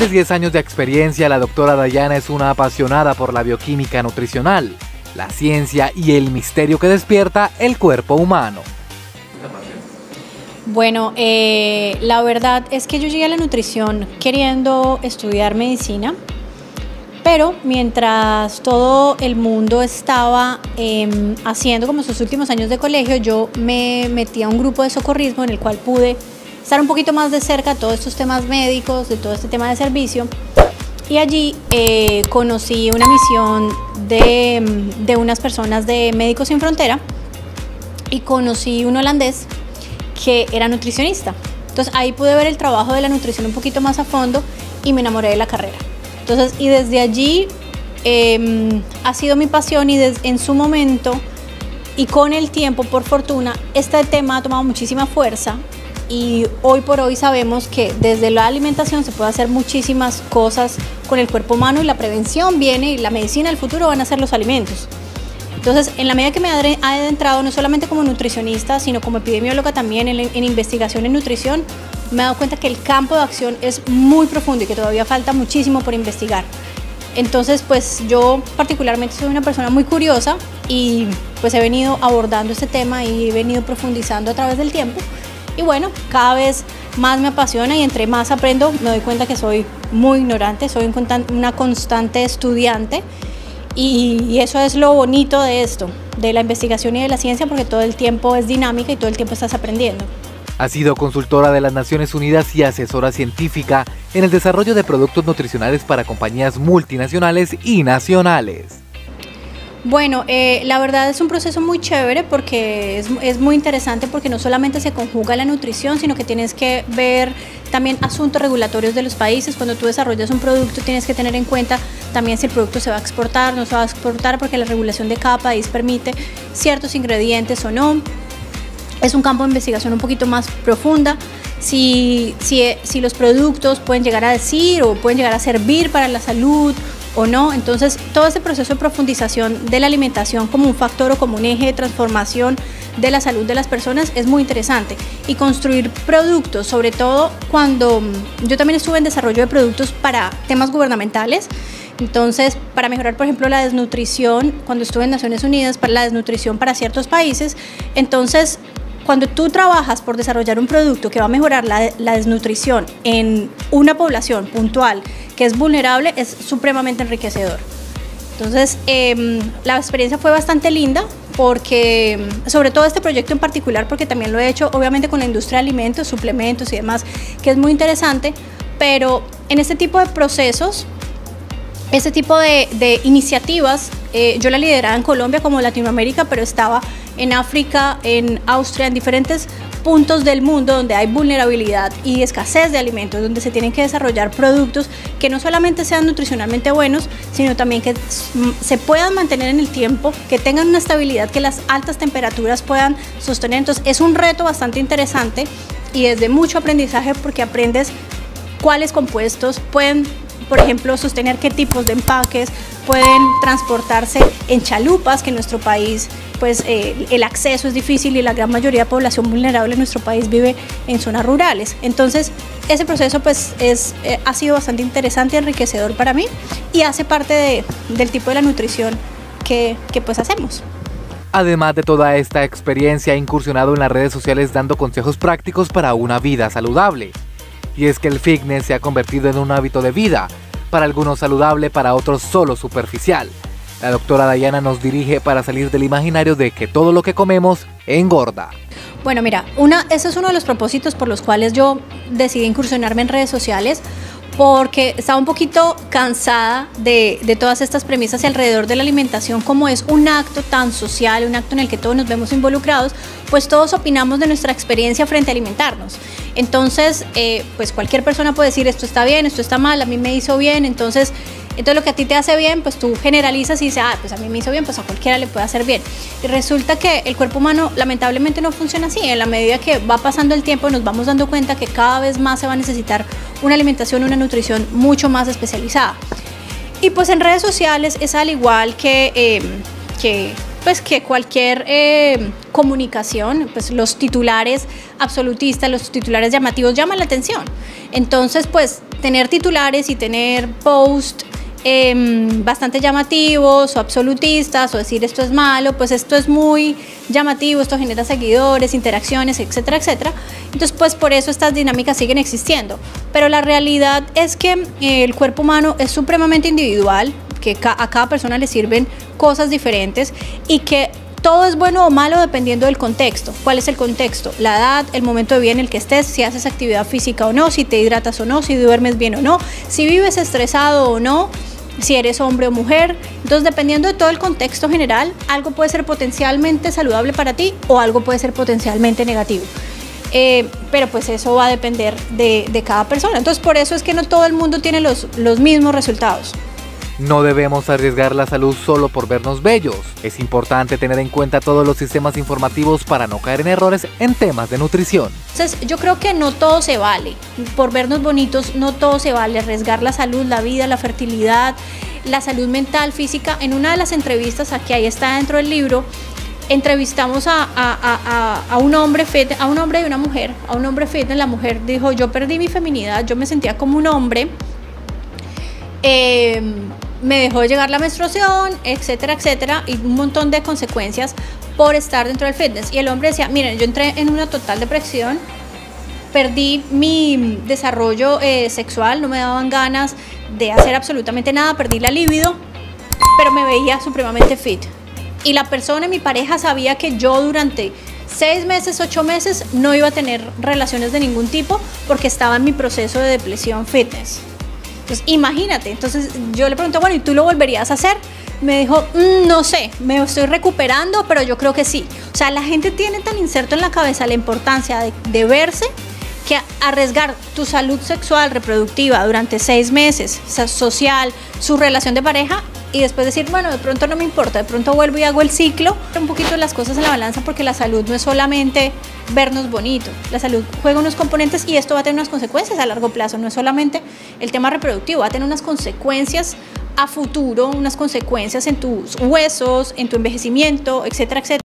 De 10 años de experiencia, la doctora Dayana es una apasionada por la bioquímica nutricional, la ciencia y el misterio que despierta el cuerpo humano. Bueno, eh, la verdad es que yo llegué a la nutrición queriendo estudiar medicina, pero mientras todo el mundo estaba em, haciendo como sus últimos años de colegio, yo me metí a un grupo de socorrismo en el cual pude estar un poquito más de cerca todos estos temas médicos, de todo este tema de servicio. Y allí eh, conocí una misión de, de unas personas de Médicos Sin Frontera y conocí un holandés que era nutricionista. Entonces ahí pude ver el trabajo de la nutrición un poquito más a fondo y me enamoré de la carrera. Entonces, y desde allí em, ha sido mi pasión y en su momento y con el tiempo, por fortuna, este tema ha tomado muchísima fuerza y hoy por hoy sabemos que desde la alimentación se puede hacer muchísimas cosas con el cuerpo humano y la prevención viene y la medicina del futuro van a ser los alimentos. Entonces, en la medida que me ha adentrado, no solamente como nutricionista, sino como epidemióloga también en, investigación en nutrición, me he dado cuenta que el campo de acción es muy profundo y que todavía falta muchísimo por investigar. Entonces, pues yo particularmente soy una persona muy curiosa y pues he venido abordando este tema y he venido profundizando a través del tiempo. Y bueno, cada vez más me apasiona y entre más aprendo me doy cuenta que soy muy ignorante, soy una constante estudiante y, eso es lo bonito de esto, de la investigación y de la ciencia, porque todo el tiempo es dinámica y todo el tiempo estás aprendiendo. Ha sido consultora de las Naciones Unidas y asesora científica en el desarrollo de productos nutricionales para compañías multinacionales y nacionales. Bueno, eh, la verdad es un proceso muy chévere porque es, es, muy interesante porque no solamente se conjuga la nutrición, sino que tienes que ver también asuntos regulatorios de los países. Cuando tú desarrollas un producto tienes que tener en cuenta también si el producto se va a exportar, no se va a exportar porque la regulación de cada país permite ciertos ingredientes o no. Es un campo de investigación un poquito más profunda. Si, si, si los productos pueden llegar a decir o pueden llegar a servir para la salud o no. Entonces, todo ese proceso de profundización de la alimentación como un factor o como un eje de transformación de la salud de las personas es muy interesante. Y construir productos, sobre todo cuando mm, yo también estuve en desarrollo de productos para temas gubernamentales. Entonces, para mejorar, por ejemplo, la desnutrición, cuando estuve en Naciones Unidas, para la desnutrición para ciertos países, entonces cuando tú trabajas por desarrollar un producto que va a mejorar la, desnutrición en una población puntual que es vulnerable, es supremamente enriquecedor. Entonces, em, la experiencia fue bastante linda porque, sobre todo este proyecto en particular, porque también lo he hecho obviamente con la industria de alimentos, suplementos y demás, que es muy interesante, pero en este tipo de procesos, este tipo de iniciativas, eh, yo la lideraba en Colombia como Latinoamérica, pero estaba en África, en Austria, en diferentes puntos del mundo donde hay vulnerabilidad y escasez de alimentos, donde se tienen que desarrollar productos que no solamente sean nutricionalmente buenos, sino también que se puedan mantener en el tiempo, que tengan una estabilidad que las altas temperaturas puedan sostener. Entonces es un reto bastante interesante y es de mucho aprendizaje porque aprendes cuáles compuestos pueden por ejemplo, sostener qué tipos de empaques pueden transportarse en chalupas, que en nuestro país pues eh, el acceso es difícil y la gran mayoría de población vulnerable en nuestro país vive en zonas rurales. Entonces, ese proceso pues es, eh, ha sido bastante interesante y enriquecedor para mí y hace parte del tipo de la nutrición que, que pues hacemos. Además de toda esta experiencia, ha incursionado en las redes sociales dando consejos prácticos para una vida saludable. Y es que el fitness se ha convertido en un hábito de vida, para algunos saludable, para otros solo superficial. La doctora Dayana nos dirige para salir del imaginario de que todo lo que comemos engorda. Bueno, mira, una, ese es uno de los propósitos por los cuales yo decidí incursionarme en redes sociales, porque estaba un poquito cansada de, todas estas premisas alrededor de la alimentación, como es un acto tan social, un acto en el que todos nos vemos involucrados, pues todos opinamos de nuestra experiencia frente a alimentarnos. Entonces, eh, pues cualquier persona puede decir esto está bien, esto está mal, a mí me hizo bien, entonces entonces lo que a ti te hace bien, pues tú generalizas y dices, ah, pues a mí me hizo bien, pues a cualquiera le puede hacer bien. Y resulta que el cuerpo humano lamentablemente no funciona así. En la medida que va pasando el tiempo nos vamos dando cuenta que cada vez más se va a necesitar una alimentación, una nutrición mucho más especializada. Y pues en redes sociales es al igual que, em, que pues que cualquier em, comunicación, pues los titulares absolutistas, los titulares llamativos llaman la atención. Entonces, pues tener titulares y tener post Em, bastante llamativos o absolutistas o decir esto es malo, pues esto es muy llamativo, esto genera seguidores, interacciones, etcétera, etcétera. Entonces, pues por eso estas dinámicas siguen existiendo. Pero la realidad es que eh, el cuerpo humano es supremamente individual, que a cada persona le sirven cosas diferentes y que todo es bueno o malo dependiendo del contexto. ¿Cuál es el contexto? La edad, el momento de vida en el que estés, si haces actividad física o no, si te hidratas o no, si duermes bien o no, si vives estresado o no si eres hombre o mujer. Entonces, dependiendo de todo el contexto general, algo puede ser potencialmente saludable para ti o algo puede ser potencialmente negativo. Eh, pero pues eso va a depender de, de, cada persona. Entonces, por eso es que no todo el mundo tiene los, los mismos resultados. No debemos arriesgar la salud solo por vernos bellos. Es importante tener en cuenta todos los sistemas informativos para no caer en errores en temas de nutrición. Entonces yo creo que no todo se vale. Por vernos bonitos no todo se vale. Arriesgar la salud, la vida, la fertilidad, la salud mental, física. En una de las entrevistas, aquí ahí está dentro del libro, entrevistamos a, un hombre fit, a un hombre y una mujer. A un hombre fitness, la mujer dijo, yo perdí mi feminidad, yo me sentía como un hombre. Eh, me dejó llegar la menstruación, etcétera, etcétera, y un montón de consecuencias por estar dentro del fitness. Y el hombre decía, miren, yo entré en una total depresión, perdí mi desarrollo eh, sexual, no me daban ganas de hacer absolutamente nada, perdí la libido, pero me veía supremamente fit. Y la persona, mi pareja, sabía que yo durante seis meses, ocho meses no iba a tener relaciones de ningún tipo porque estaba en mi proceso de depresión fitness. Entonces, imagínate. Entonces yo le pregunté, bueno, ¿y tú lo volverías a hacer? Me dijo, mm, no sé, me estoy recuperando, pero yo creo que sí. O sea, la gente tiene tan inserto en la cabeza la importancia de, de verse que arriesgar tu salud sexual reproductiva durante seis meses, social, su relación de pareja, y después decir, bueno, de pronto no me importa, de pronto vuelvo y hago el ciclo, un poquito las cosas en la balanza porque la salud no es solamente vernos bonito, la salud juega unos componentes y esto va a tener unas consecuencias a largo plazo, no es solamente el tema reproductivo, va a tener unas consecuencias a futuro, unas consecuencias en tus huesos, en tu envejecimiento, etcétera, etcétera.